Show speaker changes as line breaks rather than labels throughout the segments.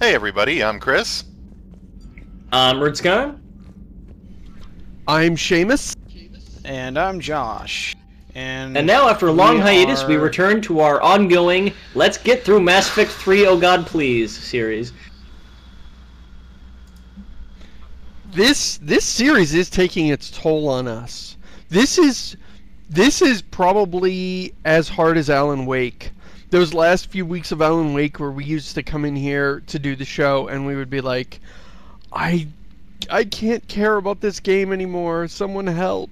Hey everybody, I'm Chris.
I'm Rutskarn.
I'm Shamus.
And I'm Josh. And,
And now, after a long
we
hiatus, we return to our ongoing Let's Get Through Mass Effect 3 Oh God Please series.
This this series is taking its toll on us. This is this is probably as hard as Alan Wake. Those last few weeks of Alan Wake where we used to come in here to do the show and we would be like, I I can't care about this game anymore. Someone help.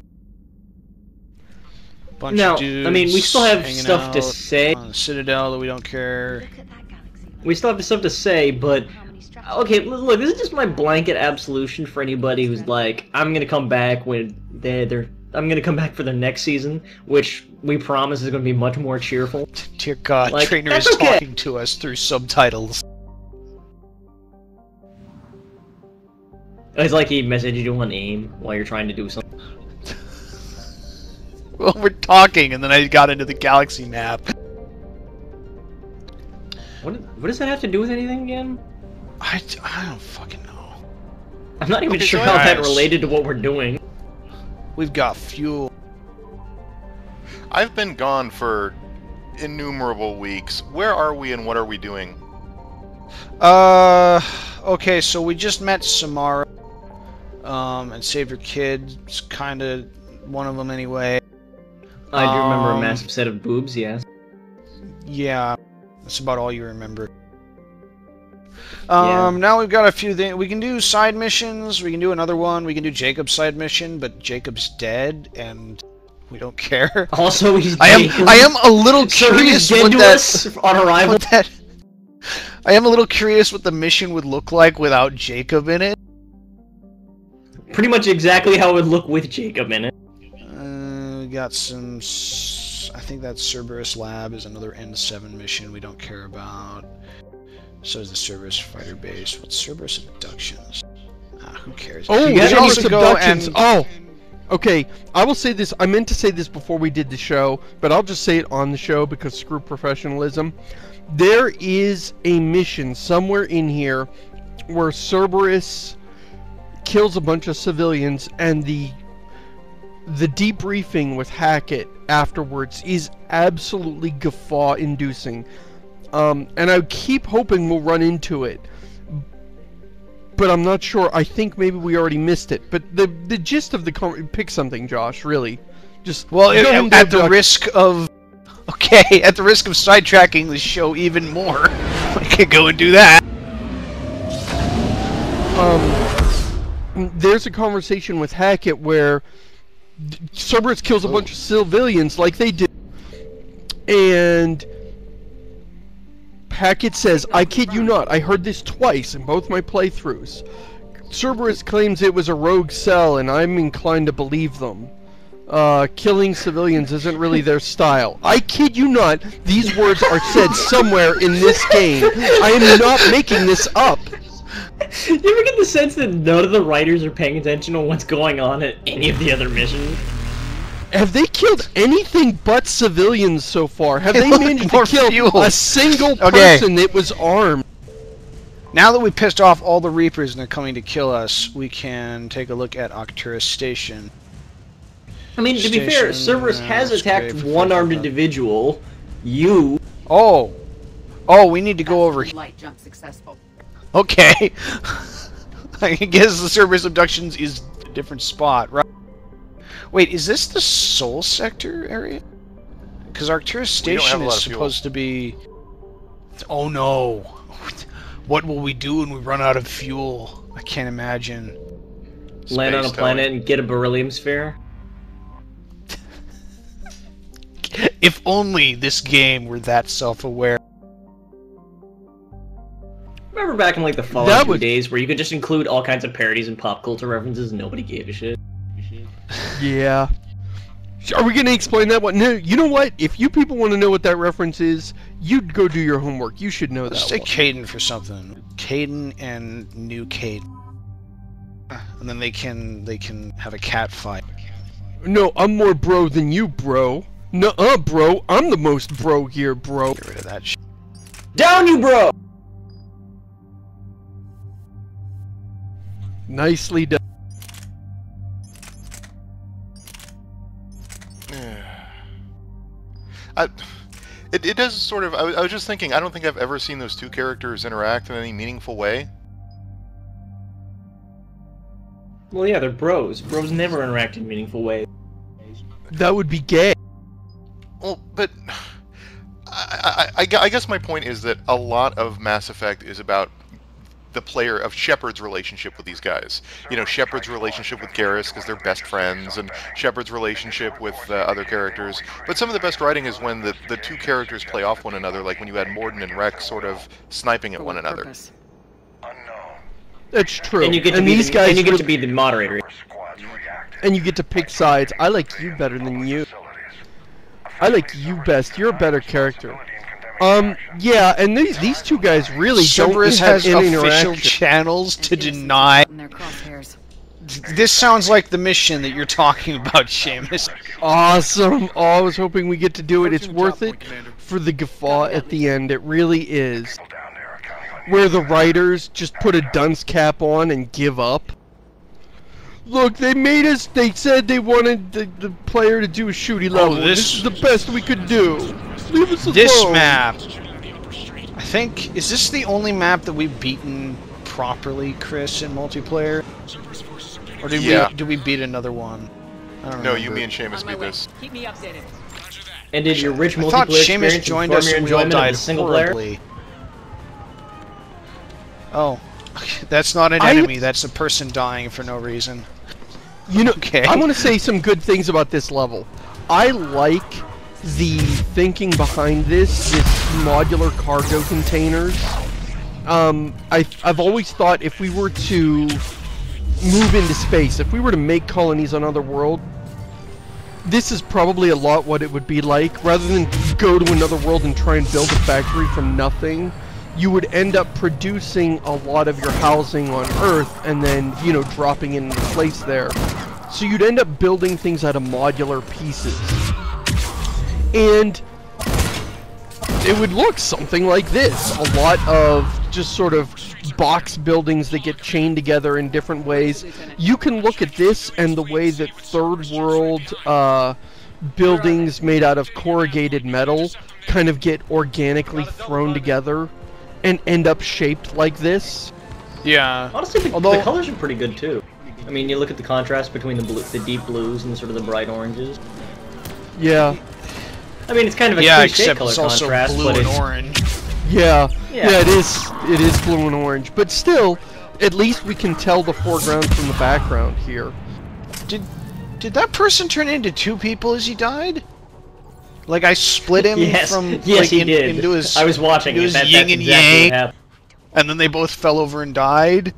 bunch
Now,
of dudes
I mean, we still have
hanging
stuff to say.
on the Citadel that we don't care.
Look at that galaxy.
We still have stuff to say, but
How many straps-
okay, look, this is just my blanket absolution for anybody who's like, I'm gonna come back when they they're I'm gonna come back for the next season, which we promise is gonna be much more cheerful.
Dear God,
Like, Traynor
is
okay.
talking to us through subtitles.
It's like he messaged you on AIM while you're trying to do something.
Well, we're talking, and then I got into the galaxy map.
What what does that have to do with anything again?
I, I don't fucking know.
I'm not even
Okay,
sure
so
how that related to what we're doing.
We've got fuel.
I've been gone for innumerable weeks. Where are we and what are we doing?
Uh, okay, so we just met Samara, um, and Save Your Kid. It's kind of one of them anyway.
I do remember a
Um,
massive set of boobs, yes.
Yeah, that's about all you remember. Um, now we've got a few things. We can do side missions. We can do another one. We can do Jacob's side mission, but Jacob's dead, and we don't care.
Also, he's
I am. I am a little curious
he's
what that,
on arrival.
what that. I am a little curious what the mission would look like without Jacob in it.
Pretty much exactly how it would look with Jacob in it.
Uh, got some. I think that Cerberus Lab is another N7 mission we don't care about. So is the Cerberus Fighter Base. What's Cerberus Abductions? Ah, who cares?
Oh, Cerberus
also go and
Oh, okay. I will say this. I meant to say this before we did the show, but I'll just say it on the show because screw professionalism. There is a mission somewhere in here where Cerberus kills a bunch of civilians, and the the debriefing with Hackett afterwards is absolutely guffaw-inducing. Um, and I keep hoping we'll run into it but I'm not sure. I think maybe we already missed it. But the the gist of the con- pick something, Josh. Really, just
Well,
go
at, at the risk of. Okay, at the risk of sidetracking the show even more, we could go and do that.
um, there's a conversation with Hackett where Cerberus kills a bunch of civilians like they did, and Hackett says, "I kid you not. I heard this twice in both my playthroughs." Cerberus claims it was a rogue cell, and I'm inclined to believe them. Uh, killing civilians isn't really their style. I kid you not, these words are said somewhere in this game. I am not making this up.
You ever get the sense that none of the writers are paying attention to what's going on at any of the other missions?
Have they killed anything but civilians so far? Have they
Look,
managed to kill
fuel.
a single
Okay.
person that was armed?
Now that we pissed off all the Reapers and they're coming to kill us, we can take a look at Arcturus Station.
I mean, to be fair,
Station,
Cerberus
uh,
has attacked one armed individual. You.
Oh! Oh, we need to go over here.
Light jump successful.
Okay. I guess the Cerberus Abductions is a different spot, right? Wait, is this the Soul Sector area? Because Arcturus
We
Station is
lot fuel.
supposed to be... Oh no! What will we do when we run out of fuel? I can't imagine.
land on a planet
towing.
and get a beryllium sphere.
If only this game were that self-aware.
Remember back in like the Fallout
That
2
would-
days where you could just include all kinds of parodies and pop culture references and nobody gave a shit?
Yeah. Are we going to explain that one? No, you know what? If you people want to know what that reference is, you'd go do your homework. You should know
Let's
that
say
one.
Kaidan for something. Kaidan and new Kaidan. And then they can they can have a cat fight.
No, I'm more bro than you, bro. Nuh-uh, bro. I'm the most bro here, bro.
Get rid of that shit.
Down you, bro!
Nicely done.
I, it, it does sort of. I, was- I was just thinking. I don't think I've ever seen those two characters interact in any meaningful way.
Well, yeah, they're bros. Bros never interact in meaningful ways.
That would be gay.
Well, but I, I, I I guess my point is that a lot of Mass Effect is about the player of Shepard's relationship with these guys. You know, Shepard's relationship with Garrus because they're best friends, and Shepard's relationship with uh, other characters. But some of the best writing is when the, the two characters play off one another, like when you had Mordin and Wrex sort of sniping at one another.
purpose?
That's true.
And you get to
and
be
these
the,
guys
and you get to be the moderator.
and you get to pick sides. I like you better than you. I like you best. You're a better character. Um, yeah, and these these two guys really
Cerberus
don't have
has
any
official channels to deny.
In their crosshairs.
This sounds like the mission that you're talking about, Shamus.
Awesome! Oh, I was hoping we get to do it. It's worth it for the guffaw at the end. It really is. Where the writers just put a dunce cap on and give up. Look, they made us. They said they wanted the, the player to do a shooty level.
Oh, this-
this is the best we could do. Leave us alone.
This map. I think is this the only map that we've beaten properly, Chris, in multiplayer? Or did
Yeah.
we did we beat another one? I don't know.
No,
remember.
you, me, and
Shamus
beat this.
Keep me updated.
And did your rich
I
multiplayer
thought Shamus joined us and we all died
the single player?
Oh, that's not an
I-
enemy. That's a person dying for no reason.
You know,
Okay.
I want to say some good things about this level. I like the thinking behind this, this modular cargo containers. Um, I, I've always thought if we were to move into space, if we were to make colonies on other world, this is probably a lot what it would be like. Rather than go to another world and try and build a factory from nothing, you would end up producing a lot of your housing on Earth and then, you know, dropping into place there. So you'd end up building things out of modular pieces. And it would look something like this. A lot of just sort of box buildings that get chained together in different ways. You can look at this and the way that third world uh, buildings made out of corrugated metal kind of get organically thrown together and end up shaped like this.
Yeah.
Honestly, the,
Although-
the colors are pretty good too. I mean, you look at the contrast between the blue, the deep blues and sort of the bright oranges.
Yeah.
I mean, it's kind of a
Yeah,
cliche
except
color
it's also
contrast,
blue
but
and orange.
Yeah,
Yeah.
yeah, it is. It is blue and orange, but still, at least we can tell the foreground from the background here.
Did did that person turn into two people as he died? Like I split him
yes,
from
yes,
like,
he
in-
did.
into his
I was watching
into
it.
his
That,
yin
that's
and
exactly
yang,
happened.
and then they both fell over and died.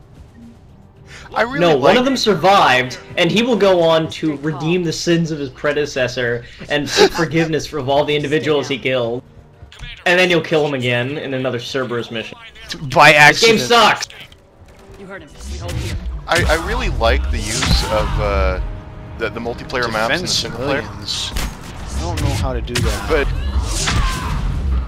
I really
No,
like
one of them survived, and he will go on to redeem the sins of his predecessor and seek forgiveness for all the individuals he killed. And then you'll kill him again in another Cerberus mission.
By
This game sucks!
You heard him. We hold here.
I, I really like the use of uh, the, the multiplayer maps and the
Defend
single player.
civilians. I don't know how to do that.
but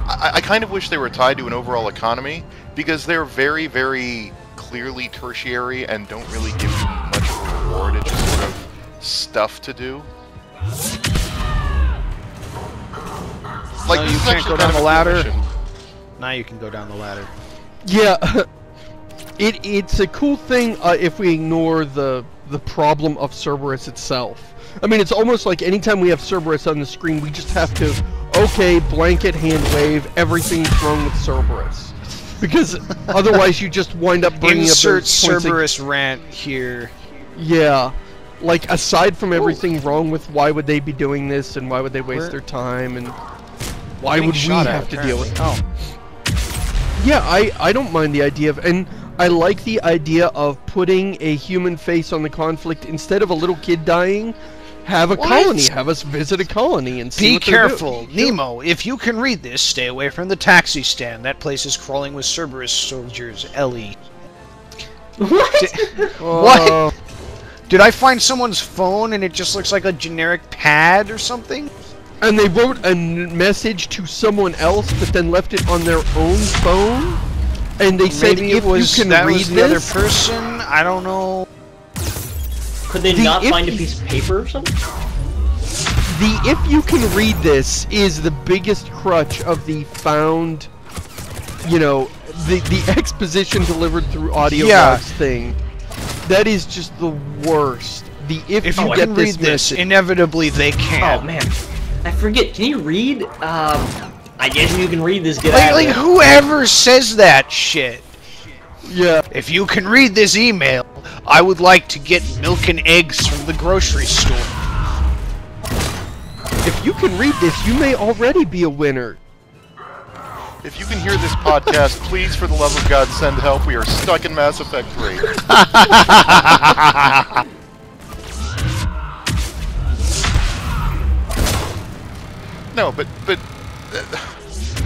I, I kind of wish they were tied to an overall economy because they're very, very clearly tertiary and don't really give you much of a reward. It's just sort of stuff to do. Like
No, you
is
can't
actually
go down the
a cool
ladder.
mission.
now you can go down the ladder.
Yeah, it it's a cool thing uh, if we ignore the the problem of Cerberus itself. I mean, it's almost like anytime we have Cerberus on the screen, we just have to, okay, blanket hand wave, everything's wrong with Cerberus. Because otherwise you just wind up bringing
Insert
up those points ag-
Cerberus rant here.
Yeah. Like, aside from everything wrong with why would they be doing this and why would they waste their time and why would we
shot at,
have to deal with
apparently. Oh,
Yeah, I, I don't mind the idea of, and I like the idea of putting a human face on the conflict instead of a little kid dying. Have a
What?
colony. Have us visit a colony and see
Be
what they're
careful,
doing.
Nemo. If you can read this, stay away from the taxi stand. That place is crawling with Cerberus soldiers. Ellie.
What?
Uh,
Did I find someone's phone and it just looks like a generic pad or something?
And they wrote a n- message to someone else, but then left it on their own phone. And they said, if
it was
you can
that
read
was the
this,
other person. I don't know.
Could they
The
not find a piece of paper or something?
The if you can read this is the biggest crutch of the found, you know, the the exposition delivered through audio
Yeah.
logs thing. That is just the worst. The if,
If
you
you
get
can
this
read this,
message-
inevitably they can.
Oh man, I forget. Can you read? Um, I guess you can read this. Get
Like,
out
like
of
whoever says that shit.
Yeah.
If you can read this email, I would like to get milk and eggs from the grocery store.
If you can read this, you may already be a winner.
If you can hear this podcast, please, for the love of God, send help. We are stuck in Mass Effect 3. no, but but uh,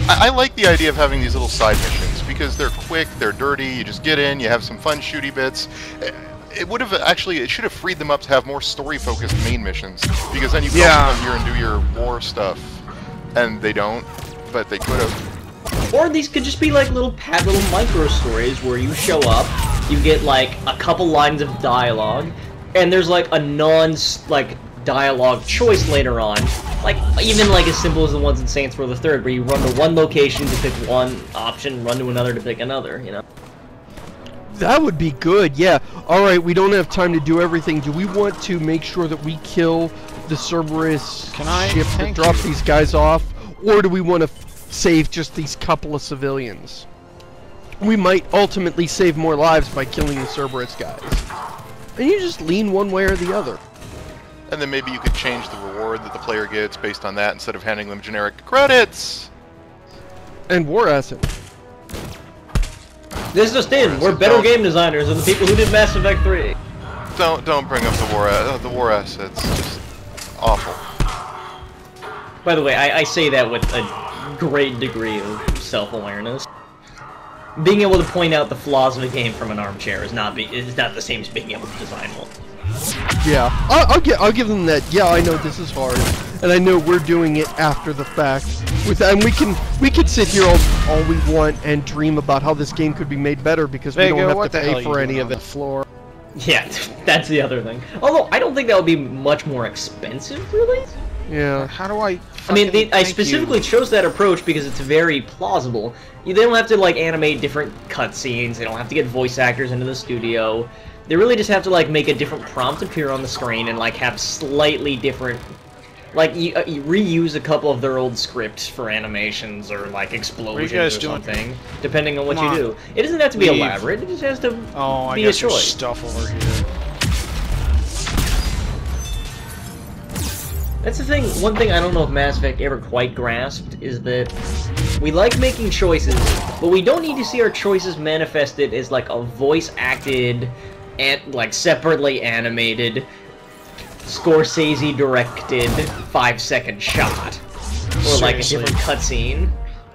I, I like the idea of having these little side missions because they're quick, they're dirty. You just get in, you have some fun shooty bits. Uh, It would have actually, it should have freed them up to have more story-focused main missions because then you can
Yeah.
come here and do your war stuff, and they don't, but they could have.
Or these could just be like little pat little micro stories where you show up, you get like a couple lines of dialogue, and there's like a non like dialogue choice later on. Like even like as simple as the ones in Saints Row the Third, where you run to one location to pick one option, run to another to pick another. You know.
That would be good, yeah. Alright, we don't have time to do everything. Do we want to make sure that we kill the Cerberus
Can I-
ship that
thank
drop
you.
these guys off? Or do we want to f- save just these couple of civilians? We might ultimately save more lives by killing the Cerberus guys. And you just lean one way or the other.
And then maybe you could change the reward that the player gets based on that instead of handing them generic credits.
And war asset.
This is just in, we're better game designers than the people who did Mass Effect 3.
Don't don't bring up the war uh, the war assets. Just awful.
By the way, I, I say that with a great degree of self-awareness. Being able to point out the flaws of a game from an armchair is not be, is not the same as being able to design one.
Yeah, I'll, I'll get. I'll give them that. Yeah, I know this is hard, and I know we're doing it after the fact. With and we can we can sit here all, all we want and dream about how this game could be made better because we don't have to pay for any
on
of
the
it.
floor?
Yeah, that's the other thing. Although I don't think that would be much more expensive, really.
Yeah.
How do I?
I mean, they, I specifically
you?
chose that approach because it's very plausible. You, they don't have to like animate different cutscenes. They don't have to get voice actors into the studio. They really just have to like make a different prompt appear on the screen and like have slightly different, like you, uh, you reuse a couple of their old scripts for animations or like explosions or
doing?
something, depending on what
Come
you
on.
do. It doesn't have to be
Leave.
elaborate. It just has to
Oh,
be a
got some
choice.
stuff over here.
That's the thing. One thing I don't know if Mass Effect ever quite grasped is that we like making choices, but we don't need to see our choices manifested as like a voice acted and like separately animated Scorsese directed five second shot or like a different cutscene.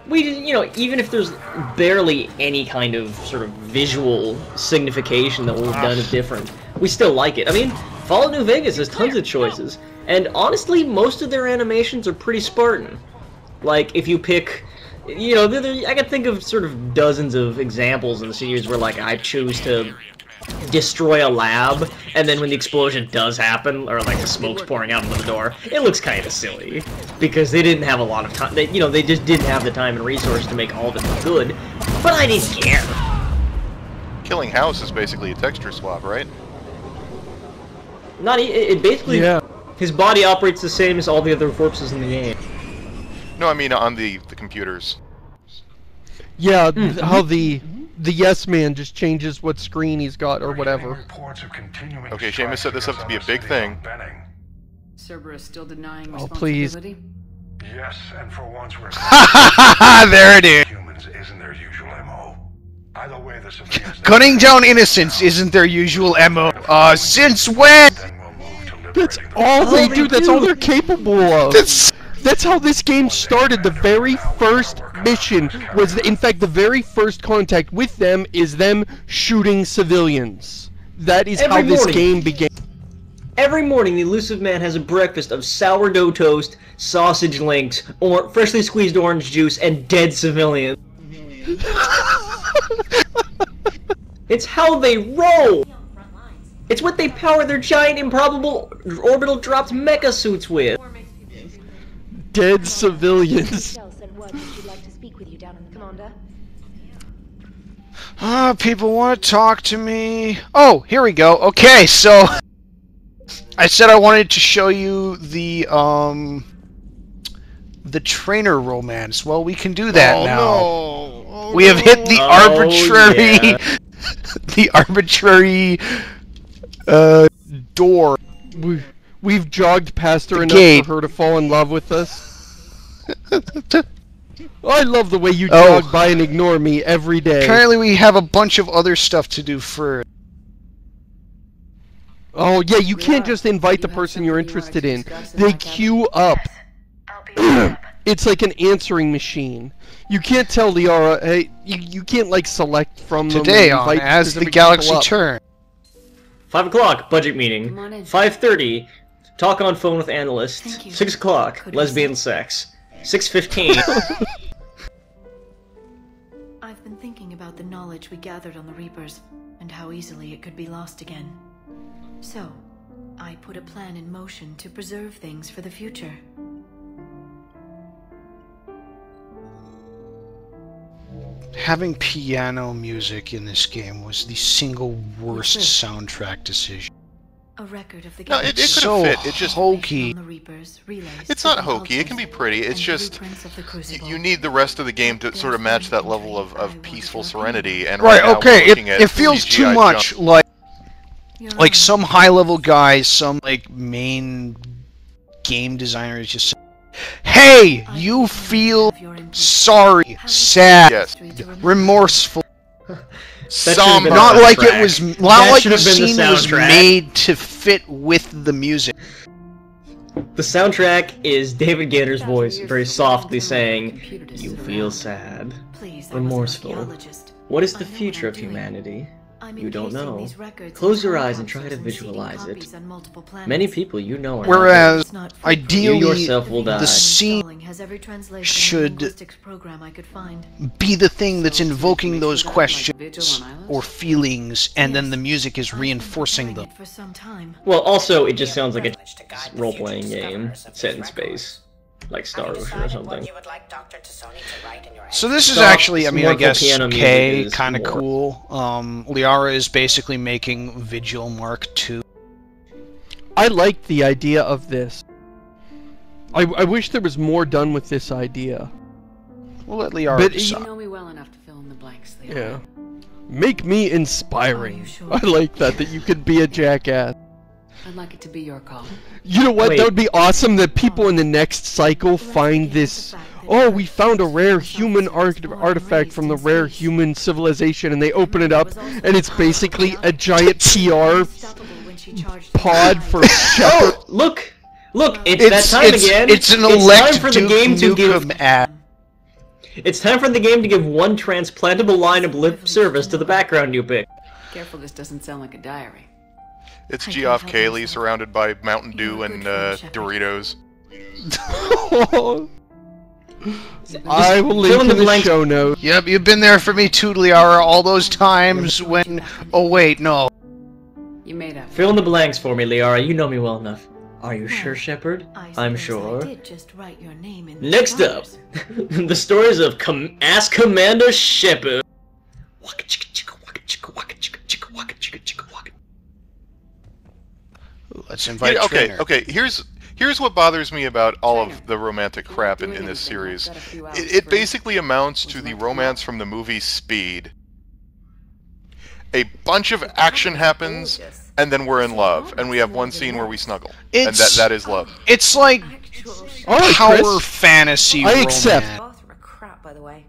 We, just- you know, even if there's barely any kind of sort of visual signification that we've done is ah. different, we still like it. I mean, Fallout New Vegas has tons of choices, and honestly, most of their animations are pretty Spartan. Like, if you pick, you know, I can think of sort of dozens of examples in the series where, like, I choose to destroy a lab, and then when the explosion does happen, or like the smoke's pouring out into the door, it looks kind of silly because they didn't have a lot of time. They, you know, they just didn't have the time and resource to make all of it look good. But I didn't care.
Killing House is basically a texture swap, right?
Not e- it, it basically
Yeah.
his body operates the same as all the other corpses in the game.
No, I mean on the the computers.
Yeah.
Hmm.
How the the yes man just changes what screen he's got or whatever.
Reports of continuing
Okay, Shamus set this up to be a big thing.
Benning.
Cerberus still denying
Oh, please.
Yes, and for once we're
there it is.
humans isn't their usual MO. Either way, the civilians
Gunning down innocents isn't their usual MO. Uh, since when?
then will move to
That's all they
they
do. That's all they're capable of.
That's
That's how this game started. The very first mission was, in fact, the very first contact with them is them shooting civilians. That is how this
morning.
game began.
Every morning, the Illusive Man has a breakfast of sourdough toast, sausage links, or freshly squeezed orange juice, and dead civilians. it's how they roll. It's what they power their giant improbable orbital dropped mecha suits with.
Dead civilians.
Michelle sent word that she'd like to speak with you down in the commander.
Ah, people want to talk to me. Oh, here we go. Okay, so I said I wanted to show you the um the Traynor romance. Well, we can do that
oh,
now.
No. Oh,
We have hit the
Oh,
arbitrary
yeah.
the arbitrary uh door.
We, we've jogged past her
The
enough
gate.
for her to fall in love with us. I love the way you
Oh.
jog by and ignore me every day.
Apparently we have a bunch of other stuff to do first.
Oh yeah, you can't
Yeah.
just invite the person you're
something you wanted
interested in. They queue up. it's like an answering machine. You can't tell Liara, hey, you, you can't like select from them.
Today
and
on
invite
As the Galaxy. Turns.
Five o'clock, budget meeting.
Come on in.
Five thirty, talk on phone with analyst.
Thank you.
Six o'clock,
Could we
lesbian sex. Six fifteen.
I've been thinking about the knowledge we gathered on the Reapers, and how easily it could be lost again. So, I put a plan in motion to preserve things for the future.
Having piano music in this game was the single worst soundtrack decision.
A record of the
No, it- it could've
so
fit. It just-
hokey.
Reapers, relays,
It's not hokey. It can be pretty. It's just
blueprints of the
y-
Crucible.
you need the rest of the game to sort of match that level of, of peaceful serenity. And
Right,
now
okay, it,
at
it feels too much
junk.
like like some high level guy, some like main game designer is just saying, Hey, you feel
of your input.
sorry, sad,
Yes.
history to remember.
remorseful.
Should've
Somber.
Not like it was not
That
like the
have been the
scene was made to fit with the music.
the soundtrack is David Gaynor's
Thousand
voice, very softly saying, "You feel sad.
Please, I was an
remorseful. What is the future of humanity?
I'm
You don't know.
these records
Close your eyes and try to
capsules and seeding
visualize it.
copies on multiple planets.
Many people you know are. not
Whereas
It's not free
ideally
You yourself will
The
die.
the scene
installing has every translation
should-
and linguistics program I could find.
be the thing that's invoking those questions
Vigil on Islands?
or feelings and then the music is reinforcing them.
for some time.
Well, also, it just sounds like a role-playing game set in space, like Star Wars or something.
So this is
Soft,
actually, I mean, I guess
piano music
okay, kind of cool. Um, Liara is basically making Vigil Mark II.
I like the idea of this. I, I wish there was more done with this idea.
We'll let Liara
But
decide.
You know me well enough to fill in the blanks, Leo.
Yeah. Make me
Are
inspiring.
you sure?
I like that, that you could be a jackass.
I'd like it to be your call.
You know what?
Wait.
That would be awesome that people in the next cycle find this. Oh, we found a rare human art- artifact from the rare human civilization, and they open it up, and it's basically a giant PR pod for Shepard.
Oh, look! Look, it's,
It's,
that time
it's,
again!
it's an
time
elect
for the
Duke
game to give
Nukem ad.
It's time for the game to give one transplantable line of lip service to the background you pick.
Careful this doesn't sound like a diary.
It's
I
Geoff
can't Keighley
surrounded by Mountain Dew and uh, Doritos.
I will
fill
link
in
in
the
the
blanks.
show notes.
Yep, you've been there for me too, Liara, all those times when... Oh wait, no.
You made up.
Fill in the blanks for me, Liara. You know me well enough. Are you sure, Shepard?
I
I'm sure.
I did just write your name in the
Next up, the stories of Com- Ask Commander Shepard.
Let's invite
Yeah, okay,
Traynor.
okay. Here's here's what bothers me about all
Traynor,
of the romantic crap in, in this series.
got a few hours
It, it basically amounts to the romance from the movie Speed. A bunch of action happens, and then we're in love, and we have one scene where we snuggle, and that that is love.
It's like
All right,
power
Chris.
fantasy
I accept.
romance.
Bathroom are crap, by the way.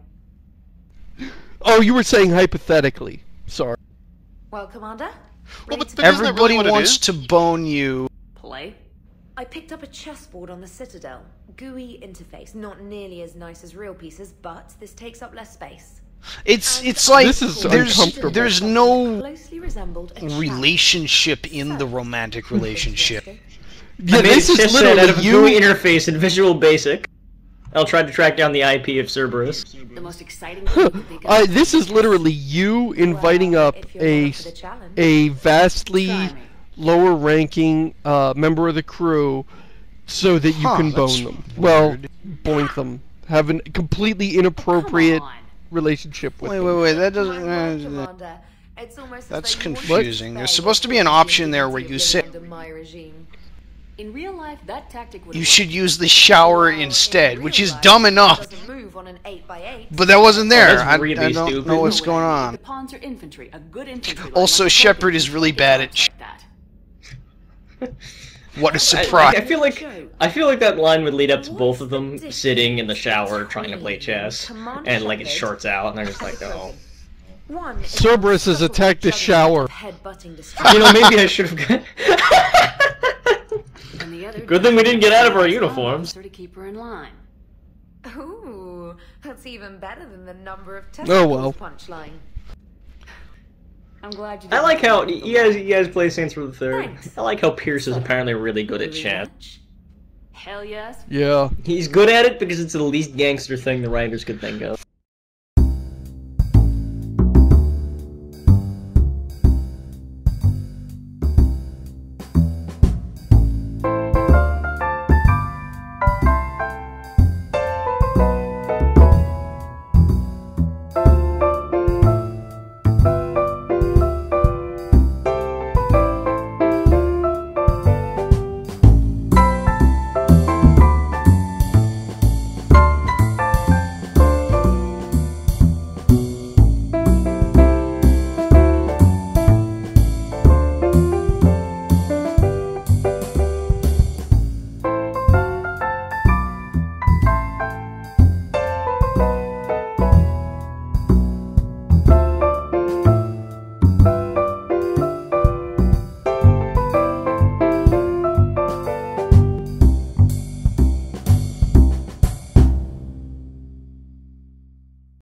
Oh, you were saying hypothetically. Sorry.
Well, Commander?
Well, but
to
But isn't that
Everybody
really
wants to bone you.
play? I picked up a chessboard on the Citadel. GUI interface, not nearly as nice as real pieces, but this takes up less space.
It's it's like
This is
there's there's no
Closely resembled a chat.
relationship in the romantic relationship.
Yeah,
I made
this is
chess out
literally
of a
you.
GUI interface in Visual Basic. I'll try to track down the IP of Cerberus.
The most exciting thing would be
Uh, this is literally you inviting
Well,
up a
up for the challenge.
a vastly lower ranking uh, member of the crew so that you
Huh,
can bone them. Well,
weird.
boink them. Have a completely inappropriate relationship with
Wait,
them.
wait, wait. That doesn't. Uh,
It's
that's
though you want to
confusing. There's supposed to be an option there where you
living
sit.
Under my regime.
In real life, that tactic would
you should use the shower
Well, in
instead, which is
life,
dumb enough.
move on an 8 by 8
But that wasn't there.
that's
I,
really
I don't
stupid.
know what's going on.
Pawns are infantry. A good infantry.
Also,
like
Shepard is really bad at
like that.
What a surprise!
I feel like I feel like that line would lead up to both of them sitting in the shower trying to play chess, and like it shorts out, and they're just like, oh.
Cerberus has attacked the shower.
of Head-butting destruction.
You know, maybe I should have.
And the other
Good thing we didn't get out of our
It's
uniforms.
To keep her in line.
Ooh, that's even better than the number of
Oh, well.
punchline.
I'm glad you.
I like how you guys you guys play Saints Row the Third.
Thanks.
I like how Pierce is apparently really good at
Really
chess.
Hell yes.
Yeah.
He's good at it because it's the least gangster thing the writers could think of.